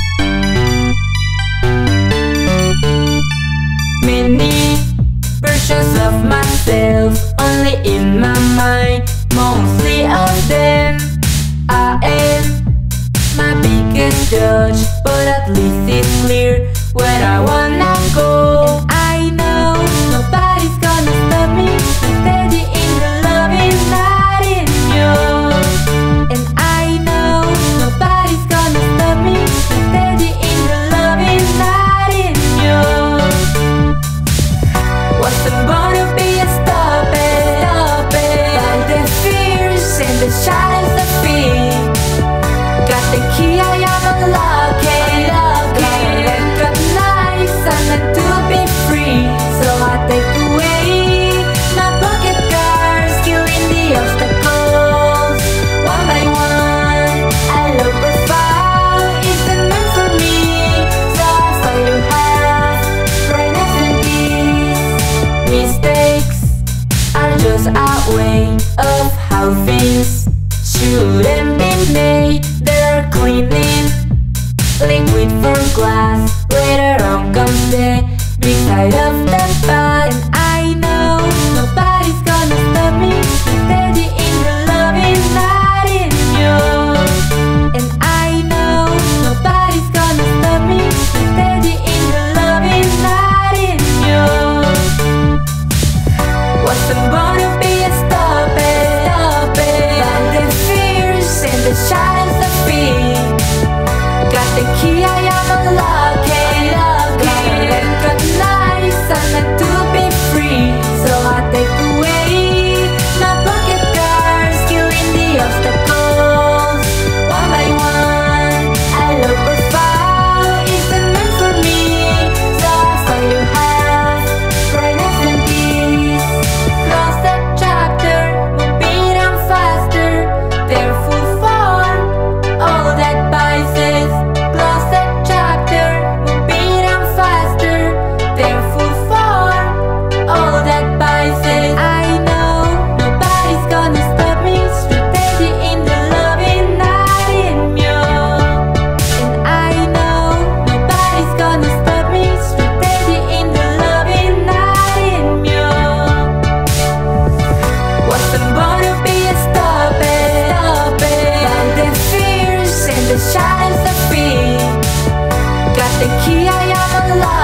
Música mistakes are just a way of how things shouldn't be made. They're cleaning liquid from glass. Later on comes the big side of the. Thank you, I am alive.